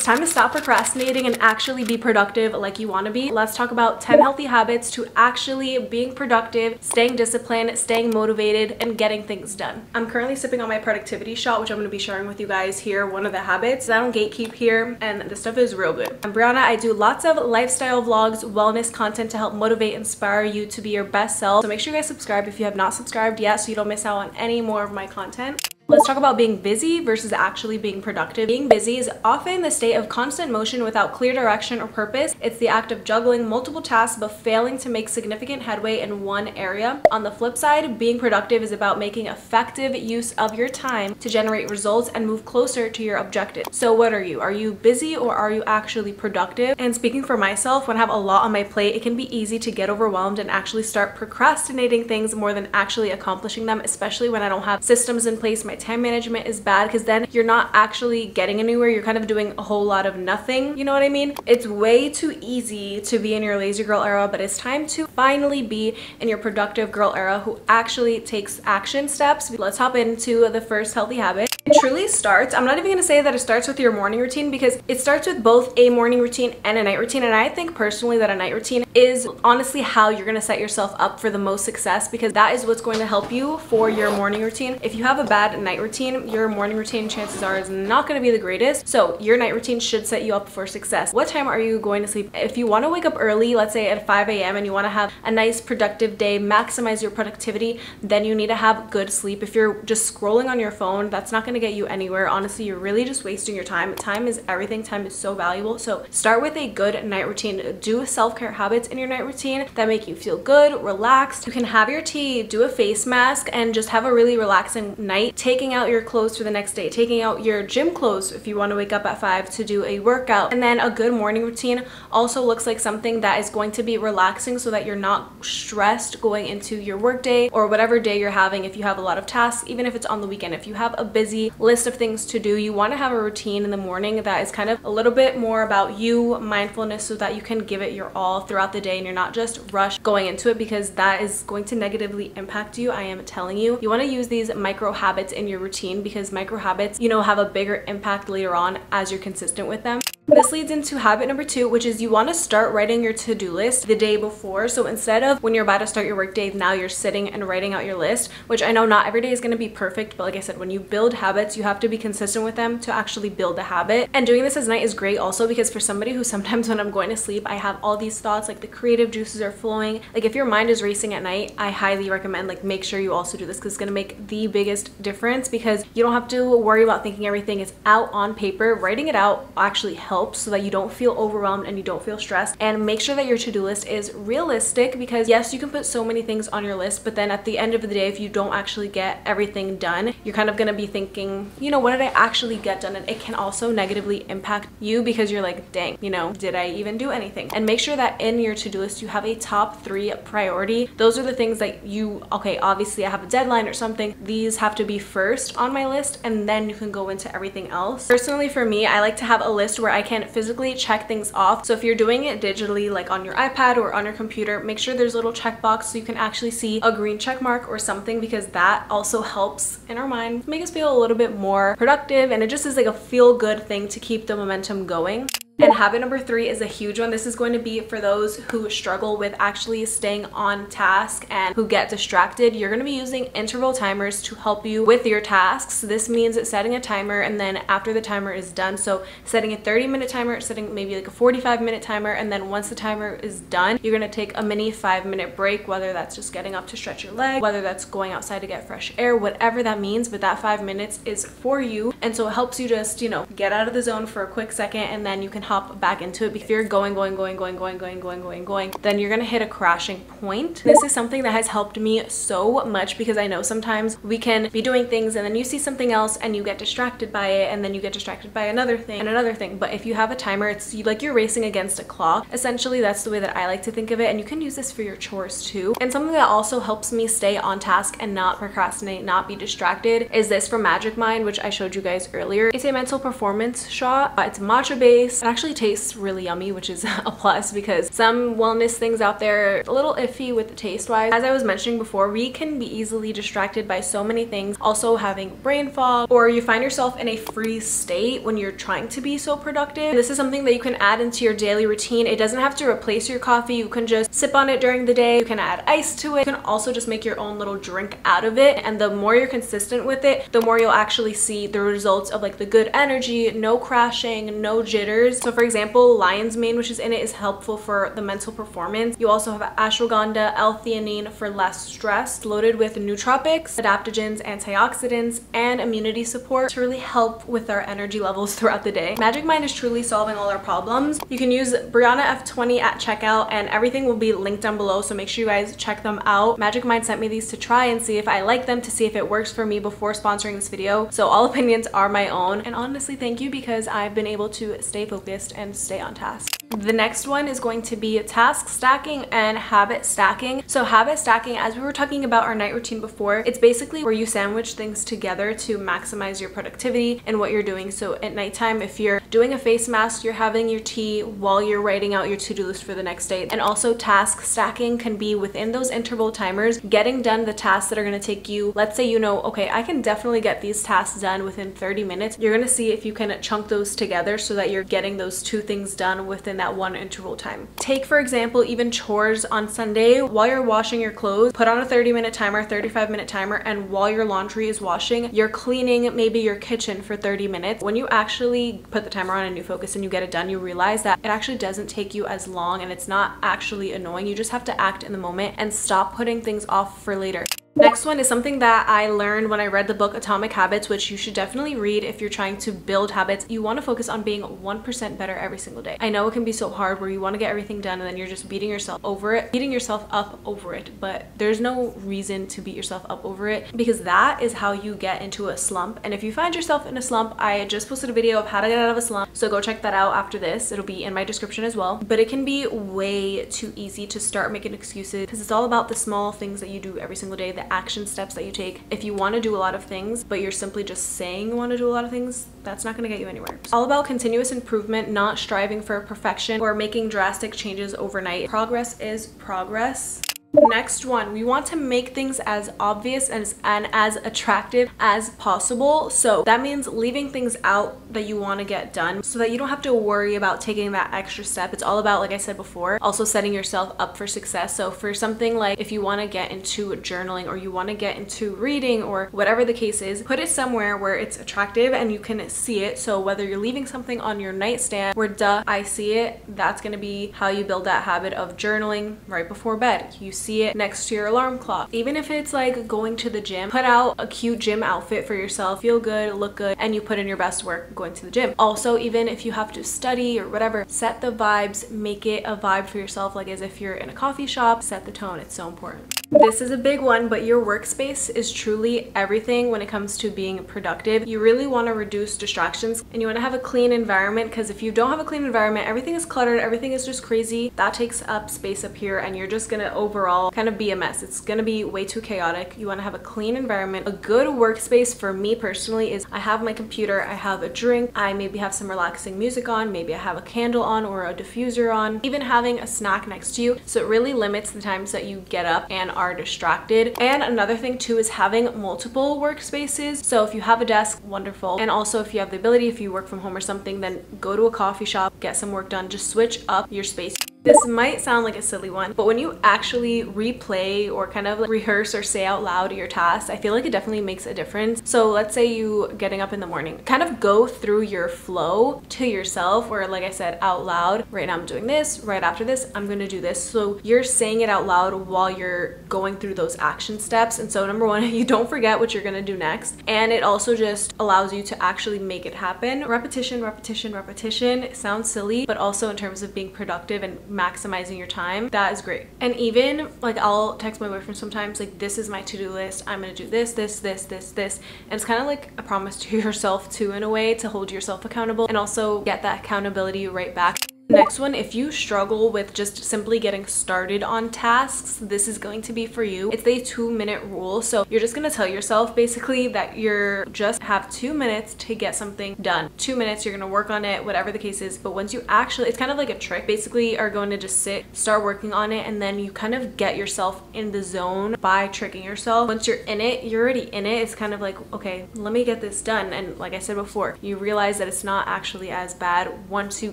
It's time to stop procrastinating and actually be productive like you want to be. Let's talk about 10 healthy habits to actually being productive, staying disciplined, staying motivated, and getting things done. I'm currently sipping on my productivity shot, which I'm going to be sharing with you guys here. One of the habits. I don't gatekeep here, and this stuff is real good. I'm Brianna. I do lots of lifestyle vlogs, wellness content to help motivate, inspire you to be your best self. So make sure you guys subscribe if you have not subscribed yet so you don't miss out on any more of my content. Let's talk about being busy versus actually being productive. Being busy is often the state of constant motion without clear direction or purpose. It's the act of juggling multiple tasks but failing to make significant headway in one area. On the flip side, being productive is about making effective use of your time to generate results and move closer to your objective. So what are you? Are you busy or are you actually productive? And speaking for myself, when I have a lot on my plate, it can be easy to get overwhelmed and actually start procrastinating things more than actually accomplishing them, especially when I don't have systems in place, my time management is bad because then you're not actually getting anywhere. You're kind of doing a whole lot of nothing. You know what I mean? It's way too easy to be in your lazy girl era, but it's time to finally be in your productive girl era who actually takes action steps. Let's hop into the first healthy habit. It truly starts, I'm not even gonna say that it starts with your morning routine because it starts with both a morning routine and a night routine. And I think personally that a night routine is honestly how you're gonna set yourself up for the most success because that is what's going to help you for your morning routine. If you have a bad night routine, your morning routine chances are is not gonna be the greatest. So your night routine should set you up for success. What time are you going to sleep? If you wanna wake up early, let's say at 5 a.m. and you wanna have a nice productive day, maximize your productivity, then you need to have good sleep. If you're just scrolling on your phone, that's not gonna get you anywhere. Honestly, you're really just wasting your time. Time is everything. Time is so valuable. So start with a good night routine. Do self-care habits in your night routine that make you feel good, relaxed. You can have your tea, do a face mask, and just have a really relaxing night. Taking out your clothes for the next day, taking out your gym clothes if you want to wake up at 5 to do a workout. And then a good morning routine also looks like something that is going to be relaxing so that you're not stressed going into your workday or whatever day you're having if you have a lot of tasks, even if it's on the weekend. If you have a busy list of things to do, you want to have a routine in the morning that is kind of a little bit more about you, mindfulness, so that you can give it your all throughout the day and you're not just rushed going into it because that is going to negatively impact you. I am telling you. You want to use these micro habits in your routine because micro habits, you know, have a bigger impact later on as you're consistent with them. This leads into habit number two, which is you want to start writing your to-do list the day before. So instead of when you're about to start your workday, now you're sitting and writing out your list, which I know not every day is going to be perfect. But like I said, when you build habits, you have to be consistent with them to actually build a habit. And doing this at night is great also because for somebody who sometimes when I'm going to sleep, I have all these thoughts, like the creative juices are flowing. Like if your mind is racing at night, I highly recommend like make sure you also do this because it's going to make the biggest difference because you don't have to worry about thinking everything is out on paper. Writing it out actually helps so that you don't feel overwhelmed and you don't feel stressed. And make sure that your to-do list is realistic because yes, you can put so many things on your list, but then at the end of the day, if you don't actually get everything done, you're kind of gonna be thinking, you know, what did I actually get done? And it can also negatively impact you because you're like, dang, you know, did I even do anything? And make sure that in your to-do list, you have a top three priority. Those are the things that you, okay, obviously I have a deadline or something. These have to be first on my list and then you can go into everything else. Personally, for me, I like to have a list where I can physically check things off. So if you're doing it digitally, like on your iPad or on your computer, make sure there's a little checkbox so you can actually see a green check mark or something because that also helps in our mind make us feel a little bit more productive and it just is like a feel good thing to keep the momentum going. And habit number three is a huge one. This is going to be for those who struggle with actually staying on task and who get distracted. You're going to be using interval timers to help you with your tasks. This means setting a timer and then after the timer is done, so setting a 30 minute timer, setting maybe like a 45 minute timer, and then once the timer is done, you're going to take a mini five minute break, whether that's just getting up to stretch your leg, whether that's going outside to get fresh air, whatever that means, but that five minutes is for you. And so it helps you just, you know, get out of the zone for a quick second and then you can hop back into it. If you're going, going, going, going, going, going, going, going, going, then you're gonna hit a crashing point. This is something that has helped me so much because I know sometimes we can be doing things and then you see something else and you get distracted by it and then you get distracted by another thing and another thing. But if you have a timer, it's like you're racing against a clock. Essentially, that's the way that I like to think of it. And you can use this for your chores too. And something that also helps me stay on task and not procrastinate, not be distracted is this from Magic Mind, which I showed you guys earlier. It's a mental performance shot. Uh, it's matcha based. It actually tastes really yummy, which is a plus because some wellness things out there are a little iffy with the taste wise. As I was mentioning before, we can be easily distracted by so many things. Also having brain fog or you find yourself in a freeze state when you're trying to be so productive. This is something that you can add into your daily routine. It doesn't have to replace your coffee. You can just sip on it during the day. You can add ice to it. You can also just make your own little drink out of it. And the more you're consistent with it, the more you'll actually see the results of like the good energy, no crashing, no jitters. So for example, lion's mane, which is in it, is helpful for the mental performance. You also have ashwagandha, L-theanine for less stress, loaded with nootropics, adaptogens, antioxidants, and immunity support to really help with our energy levels throughout the day. Magic Mind is truly solving all our problems. You can use Brianna F20 at checkout and everything will be linked down below, so make sure you guys check them out. Magic Mind sent me these to try and see if I like them, to see if it works for me before sponsoring this video. So all opinions are my own. And honestly, thank you because I've been able to stay focused and stay on task. The next one is going to be task stacking and habit stacking. So habit stacking, as we were talking about our night routine before, it's basically where you sandwich things together to maximize your productivity and what you're doing. So at nighttime, if you're doing a face mask, you're having your tea while you're writing out your to-do list for the next day. And also task stacking can be within those interval timers, getting done the tasks that are gonna take you, let's say you know, okay, I can definitely get these tasks done within 30 minutes. You're gonna see if you can chunk those together so that you're getting those two things done within that one interval time. Take for example even chores on Sunday. While you're washing your clothes put on a 30 minute timer 35 minute timer and while your laundry is washing you're cleaning maybe your kitchen for 30 minutes. When you actually put the timer on and you focus and you get it done you realize that it actually doesn't take you as long and it's not actually annoying. You just have to act in the moment and stop putting things off for later Next one is something that I learned when I read the book Atomic Habits, which you should definitely read if you're trying to build habits. You want to focus on being 1% better every single day. I know it can be so hard where you want to get everything done and then you're just beating yourself over it, beating yourself up over it, but there's no reason to beat yourself up over it because that is how you get into a slump. And if you find yourself in a slump, I just posted a video of how to get out of a slump, so go check that out after this. It'll be in my description as well. But it can be way too easy to start making excuses because it's all about the small things that you do every single day the action steps that you take. If you want to do a lot of things, but you're simply just saying you want to do a lot of things, that's not going to get you anywhere. It's all about continuous improvement, not striving for perfection or making drastic changes overnight. Progress is progress. Next one, we want to make things as obvious and, and as attractive as possible. So that means leaving things out that you want to get done so that you don't have to worry about taking that extra step. It's all about, like I said before, also setting yourself up for success. So for something like if you want to get into journaling or you want to get into reading or whatever the case is, put it somewhere where it's attractive and you can see it. So whether you're leaving something on your nightstand where duh, I see it, that's going to be how you build that habit of journaling right before bed. You see it next to your alarm clock. Even if it's like going to the gym, put out a cute gym outfit for yourself, feel good, look good, and you put in your best work going to the gym. Also, even if you have to study or whatever, set the vibes, make it a vibe for yourself, like as if you're in a coffee shop, set the tone. It's so important. This is a big one, but your workspace is truly everything when it comes to being productive. You really want to reduce distractions and you want to have a clean environment because if you don't have a clean environment, everything is cluttered, everything is just crazy. That takes up space up here and you're just going to overall kind of be a mess. It's going to be way too chaotic. You want to have a clean environment. A good workspace for me personally is I have my computer, I have a drink, I maybe have some relaxing music on, maybe I have a candle on or a diffuser on, even having a snack next to you. So it really limits the times that you get up and are distracted. And another thing too is having multiple workspaces. So if you have a desk, wonderful. And also if you have the ability, if you work from home or something, then go to a coffee shop, get some work done, just switch up your space. This might sound like a silly one, but when you actually replay or kind of like rehearse or say out loud your tasks, I feel like it definitely makes a difference. So let's say you getting up in the morning, kind of go through your flow to yourself or like I said out loud, right now I'm doing this, right after this, I'm gonna do this. So you're saying it out loud while you're going through those action steps. And so number one, you don't forget what you're gonna do next. And it also just allows you to actually make it happen. Repetition, repetition, repetition. It sounds silly, but also in terms of being productive and maximizing your time, that is great. And even like I'll text my boyfriend sometimes like this is my to-do list. I'm gonna do this, this, this, this, this. And it's kind of like a promise to yourself too in a way to hold yourself accountable and also get that accountability right back. Next one, if you struggle with just simply getting started on tasks, this is going to be for you. It's a two minute rule. So you're just gonna tell yourself basically that you're just have two minutes to get something done. Two minutes, you're gonna work on it, whatever the case is. But once you actually, it's kind of like a trick, basically are going to just sit, start working on it, and then you kind of get yourself in the zone by tricking yourself. Once you're in it, you're already in it. It's kind of like, okay, let me get this done. And like I said before, you realize that it's not actually as bad once you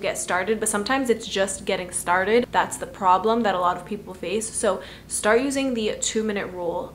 get started, but sometimes sometimes it's just getting started. That's the problem that a lot of people face. So start using the two minute rule.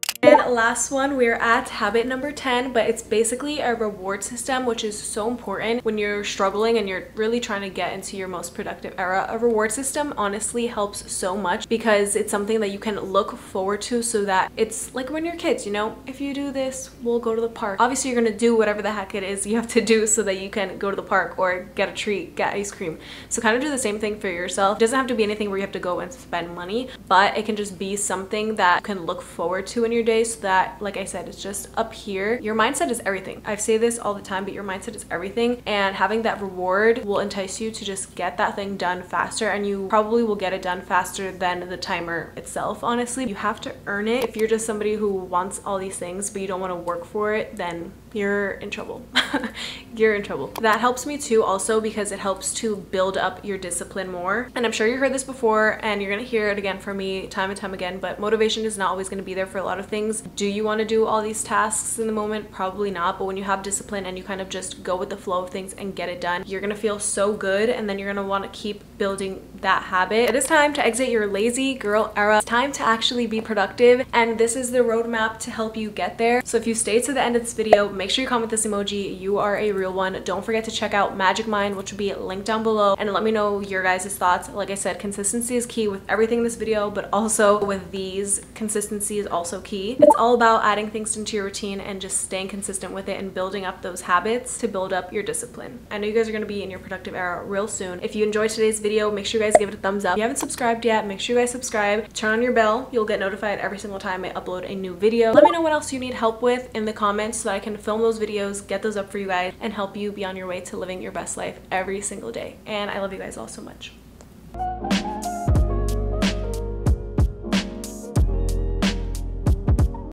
Last one, we're at habit number 10, but it's basically a reward system, which is so important when you're struggling and you're really trying to get into your most productive era. A reward system honestly helps so much because it's something that you can look forward to so that it's like when you're kids, you know, if you do this, we'll go to the park. Obviously, you're gonna do whatever the heck it is you have to do so that you can go to the park or get a treat, get ice cream. So kind of do the same thing for yourself. It doesn't have to be anything where you have to go and spend money, but it can just be something that you can look forward to in your day so that, like I said, it's just up here. Your mindset is everything. I say this all the time, but your mindset is everything. And having that reward will entice you to just get that thing done faster. And you probably will get it done faster than the timer itself, honestly. You have to earn it. If you're just somebody who wants all these things, but you don't want to work for it, then you're in trouble. you're in trouble. That helps me too also because it helps to build up your discipline more. And I'm sure you heard this before and you're gonna hear it again from me time and time again, but motivation is not always gonna be there for a lot of things. Do you wanna do all these tasks in the moment? Probably not, but when you have discipline and you kind of just go with the flow of things and get it done, you're gonna feel so good and then you're gonna wanna keep building that habit. It is time to exit your lazy girl era. It's time to actually be productive and this is the roadmap to help you get there. So if you stay to the end of this video, make sure you comment this emoji. You are a real one. Don't forget to check out Magic Mind, which will be linked down below and let me know your guys' thoughts. Like I said, consistency is key with everything in this video, but also with these, consistency is also key. It's all about adding things into your routine and just staying consistent with it and building up those habits to build up your discipline. I know you guys are gonna be in your productive era real soon. If you enjoyed today's video, make sure you guys give it a thumbs up. If you haven't subscribed yet, make sure you guys subscribe. Turn on your bell. You'll get notified every single time I upload a new video. Let me know what else you need help with in the comments so that I can film those videos, get those up for you guys, and help you be on your way to living your best life every single day. And I love you guys all so much.